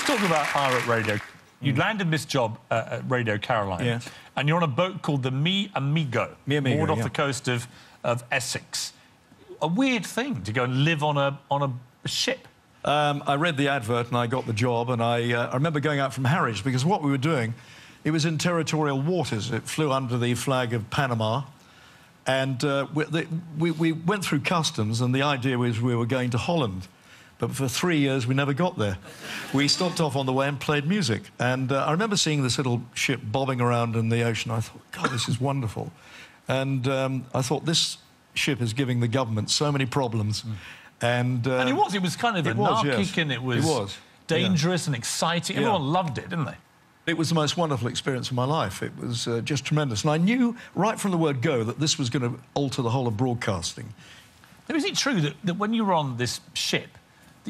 let's talk about pirate radio. You landed this job uh, at Radio Caroline, Yeah. and you're on a boat called the Mi Amigo, Mi Amigo, moored off yeah. the coast of, of Essex. A weird thing to go and live on a on a ship. Um, I read the advert and I got the job, and I, uh, I remember going out from Harwich because what we were doing, it was in territorial waters. It flew under the flag of Panama, and uh, we, the, we, we went through customs, and the idea was we were going to Holland. But for three years, we never got there. We stopped off on the way and played music. And uh, I remember seeing this little ship bobbing around in the ocean. I thought, God, this is wonderful. And um, I thought, this ship is giving the government so many problems. And, uh, And it was. It was kind of it was, anarchic yes. and it was, It was, yeah. dangerous and exciting. Yeah. Everyone loved it, didn't they? It was the most wonderful experience of my life. It was uh, just tremendous. And I knew right from the word go that this was going to alter the whole of broadcasting. Now, is it true that, that when you were on this ship,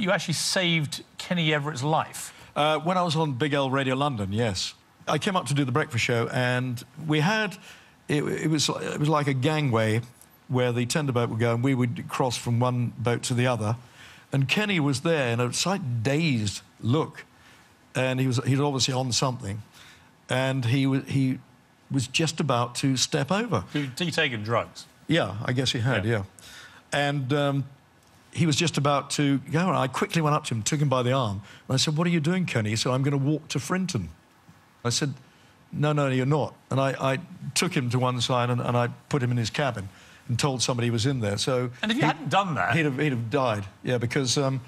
that you actually saved Kenny Everett's life? Uh, when I was on Big L Radio London, yes. I came up to do the breakfast show, and we had it, it was it was like a gangway where the tender boat would go, and we would cross from one boat to the other. And Kenny was there in a slight dazed look, and he was he's obviously on something, and he was he was just about to step over. You'd taken drugs. Yeah, I guess he had, Yeah. yeah. And um, he was just about to go, and I quickly went up to him, took him by the arm, and I said, What are you doing, Kenny? He said, I'm going to walk to Frinton. I said, No, no, you're not. And I, I took him to one side and, and I put him in his cabin and told somebody he was in there. So And if you he- hadn't done that, he'd have, he'd have died, yeah, because, um,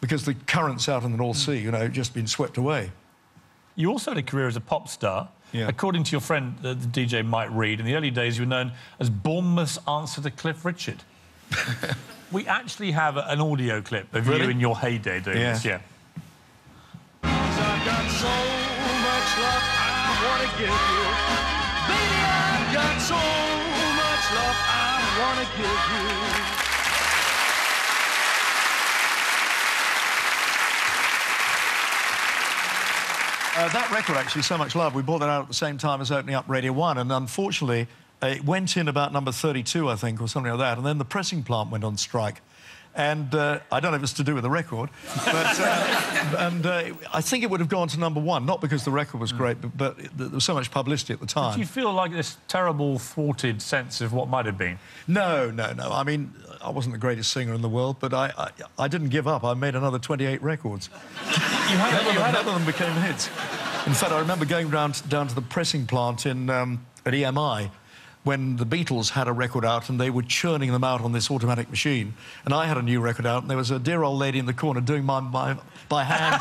because the currents out in the North Sea, you know, had just been swept away. you also had a career as a pop star. Yeah. According to your friend, uh, the DJ Mike Read, in the early days you were known as Bournemouth's answer to Cliff Richard. we actually have an audio clip of you in your heyday doing Yeah. this. Yeah. I've got so much love I wanna give you. Baby, I've got so much love I wanna give you. Uh, that record, actually, So Much Love, we brought that out at the same time as opening up Radio 1, and unfortunately, it went in about number 32, I think, or something like that, and then the pressing plant went on strike. And uh, I don't know if it's to do with the record, but uh, and uh, I think it would have gone to number one, not because the record was great, but, but it- there was so much publicity at the time. Do you feel like this terrible, thwarted sense of what might have been? No, no, no. I mean, I wasn't the greatest singer in the world, but I, I, I didn't give up. I made another 28 records. You had, None you of, them, had none of them became hits. In fact, I remember going down to, down to the pressing plant in um, at EMI when the Beatles had a record out and they were churning them out on this automatic machine. And I had a new record out, and there was a dear old lady in the corner doing mine by, by hand.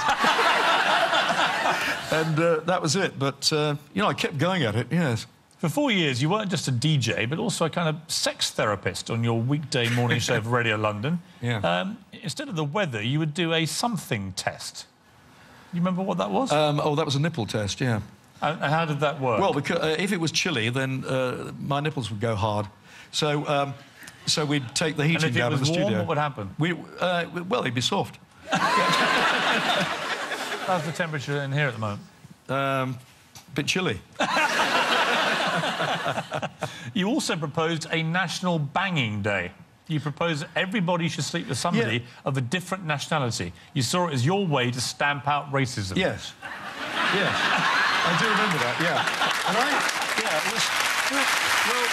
and uh, that was it. But, uh, you know, I kept going at it, yes. For four years, you weren't just a DJ, but also a kind of sex therapist on your weekday morning show for Radio London. Yeah. Um, instead of the weather, you would do a something test. You remember what that was? Um, oh, that was a nipple test, yeah. And, how did that work? Well, because, uh, if it was chilly, then uh, my nipples would go hard. So, um, so we'd take the heating and if it down in the warm, studio. what would happen? We, uh, well, it'd be soft. How's the temperature in here at the moment? Um, bit chilly. You also proposed a national banging day. You proposed that everybody should sleep with somebody Yeah. of a different nationality. You saw it as your way to stamp out racism. Yes. Yes. I do remember that, yeah. And I, yeah, it was, well...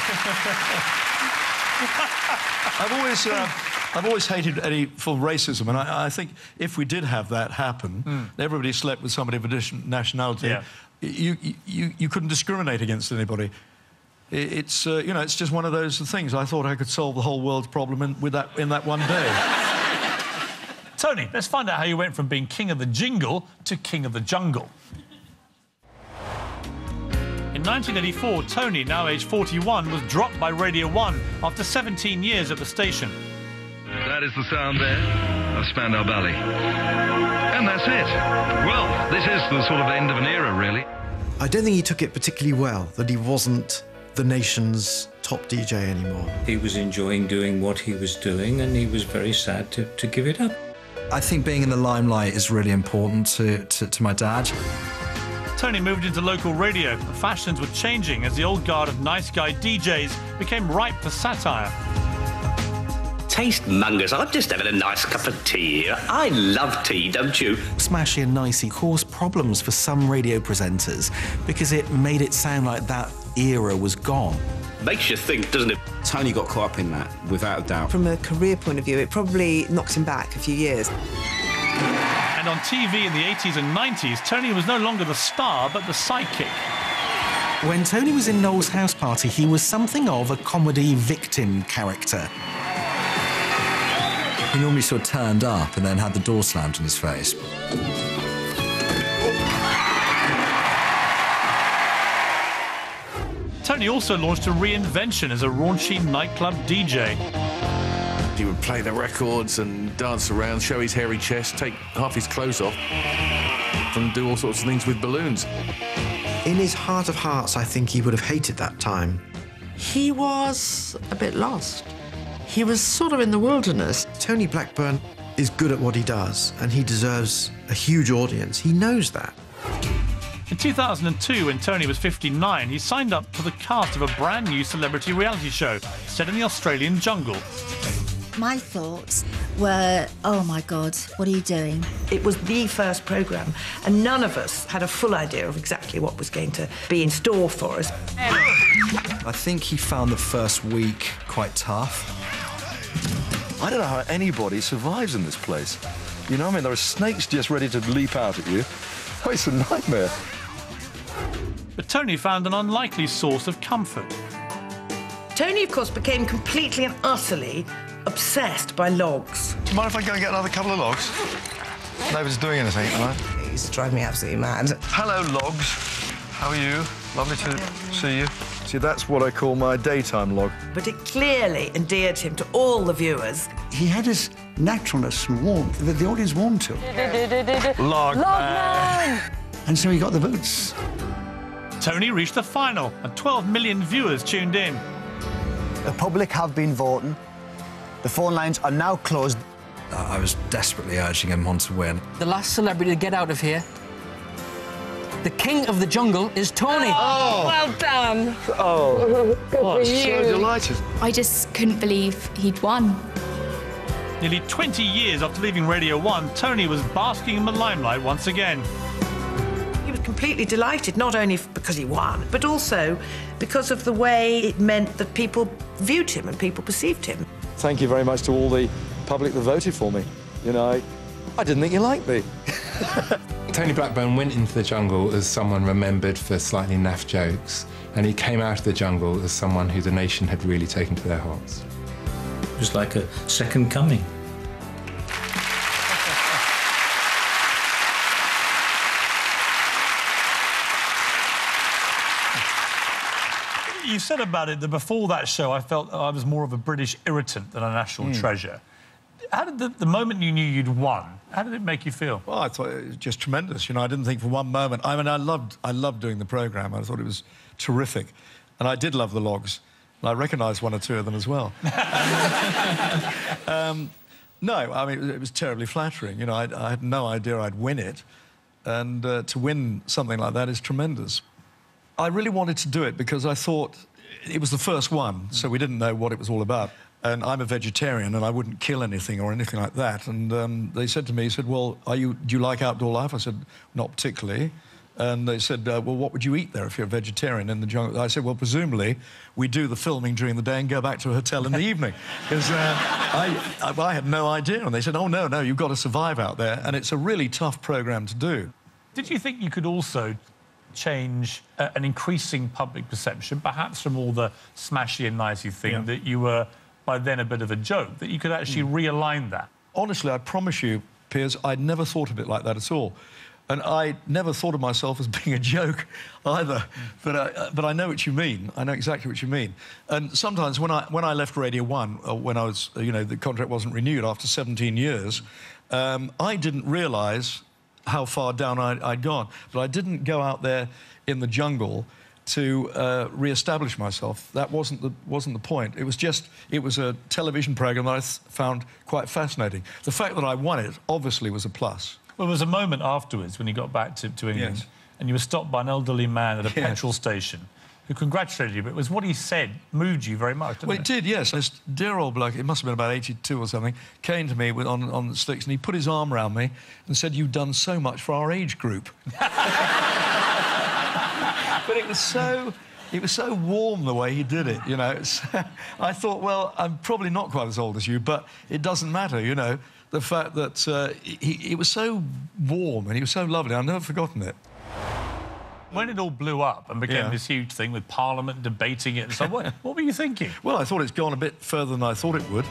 I've always, uh, I've always hated any form of racism, and I, I think if we did have that happen, everybody slept with somebody of a different nationality, Yeah. you, you, you couldn't discriminate against anybody. It's, uh, you know, it's just one of those things. I thought I could solve the whole world's problem in, with that, in that one day. Tony, let's find out how you went from being king of the jingle to king of the jungle. In 1984, Tony, now aged 41, was dropped by Radio 1 after 17 years at the station. That is the sound there of Spandau Ballet. And that's it. Well, this is the sort of end of an era, really. I don't think he took it particularly well that he wasn't the nation's top DJ anymore. He was enjoying doing what he was doing, and he was very sad to, to give it up. I think being in the limelight is really important to, to, to my dad. Tony moved into local radio. The fashions were changing as the old guard of nice guy DJs became ripe for satire. taste mongers. I'm just having a nice cup of tea here. I love tea, don't you? Smashy and Nicey caused problems for some radio presenters because it made it sound like that era was gone. Makes you think, doesn't it? Tony got caught up in that, without a doubt. From a career point of view, it probably knocked him back a few years. And on TV in the 80s and 90s, Tony was no longer the star, but the sidekick. When Tony was in Noel's house party, he was something of a comedy victim character. He normally sort of turned up and then had the door slammed in his face. Tony also launched a reinvention as a raunchy nightclub DJ. He would play the records and dance around, show his hairy chest, take half his clothes off, and do all sorts of things with balloons. In his heart of hearts, I think he would have hated that time. He was a bit lost. He was sort of in the wilderness. Tony Blackburn is good at what he does, and he deserves a huge audience. He knows that. In 2002, when Tony was 59, he signed up to the cast of a brand new celebrity reality show set in the Australian jungle. My thoughts were, oh my God, what are you doing? It was the first programme, and none of us had a full idea of exactly what was going to be in store for us. I think he found the first week quite tough. I don't know how anybody survives in this place. You know, I mean, there are snakes just ready to leap out at you. Oh, it's a nightmare. But Tony found an unlikely source of comfort. Tony, of course, became completely and utterly obsessed by logs. Do you mind if I go and get another couple of logs? Nobody's doing anything, am I? It used to me absolutely mad. Hello, logs. How are you? Lovely to see you. See, that's what I call my daytime log. But it clearly endeared him to all the viewers. He had his naturalness and warmth that the audience warmed to. Log, man. And so he got the votes. Tony reached the final, and 12 million viewers tuned in. The public have been voting. The phone lines are now closed. I was desperately urging him on to win. The last celebrity to get out of here. The king of the jungle is Tony. Oh, well done. Oh, Good oh, for I'm so you. delighted. I just couldn't believe he'd won. Nearly 20 years after leaving Radio 1, Tony was basking in the limelight once again. He was completely delighted, not only because he won, but also because of the way it meant that people viewed him and people perceived him. Thank you very much to all the public that voted for me. You know, I, I didn't think you liked me. Tony Blackburn went into the jungle as someone remembered for slightly naff jokes, and he came out of the jungle as someone who the nation had really taken to their hearts. It was like a second coming. You said about it that before that show, I felt I was more of a British irritant than a national Mm. treasure. How did the, the moment you knew you'd won, how did it make you feel? Well, I thought it was just tremendous. You know, I didn't think for one moment. I mean, I loved, I loved doing the program. I thought it was terrific, and I did love the logs, and I recognised one or two of them as well. um, no, I mean, it was, it was terribly flattering. You know, I, I had no idea I'd win it, and uh, to win something like that is tremendous. I really wanted to do it because I thought it was the first one, so we didn't know what it was all about. And I'm a vegetarian, and I wouldn't kill anything or anything like that. And um, they said to me, "He said, well, are you? Do you like outdoor life?" I said, "Not particularly." And they said, uh, "Well, what would you eat there if you're a vegetarian in the jungle?" I said, "Well, presumably we do the filming during the day and go back to a hotel in the evening." Because uh, I, I, I had no idea. And they said, "Oh no, no, you've got to survive out there, and it's a really tough program to do." Did you think you could also change uh, an increasing public perception, perhaps from all the smashy and nicey thing, Yeah. that you were by then a bit of a joke, that you could actually realign that? honestly, I promise you, Piers, I'd never thought of it like that at all. And I never thought of myself as being a joke either. But, I, uh, but I know what you mean. I know exactly what you mean. And sometimes when I, when I left Radio 1, uh, when I was, uh, you know, the contract wasn't renewed after 17 years, um, I didn't realise how far down I'd, I'd gone. But I didn't go out there in the jungle to uh, re-establish myself. That wasn't the, wasn't the point. It was just, it was a television program that I found quite fascinating. The fact that I won it obviously was a plus. Well, there was a moment afterwards when you got back to, to England Yes. and you were stopped by an elderly man at a Yes. petrol station who congratulated you, but it was what he said moved you very much, didn't Well, it did, yes. This dear old bloke, it must have been about 82 or something, came to me with, on, on the sticks and he put his arm around me and said, You've done so much for our age group. but it was so. It was so warm the way he did it, you know. It's- I thought, well, I'm probably not quite as old as you, but it doesn't matter, you know. The fact that uh, he, it was so warm and he was so lovely, I've never forgotten it. When it all blew up and became Yeah. this huge thing with Parliament debating it and so on, what, what were you thinking? Well, I thought it's gone a bit further than I thought it would.